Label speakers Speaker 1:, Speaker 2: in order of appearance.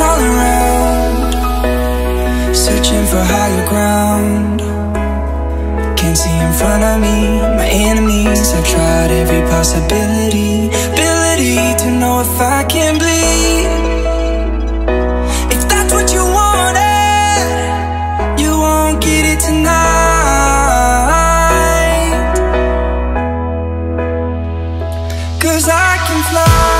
Speaker 1: crawl around. Searching for higher ground. Can't see in front of me, my enemies I tried every possibility. Ability to know if I can bleed. Cause I can fly.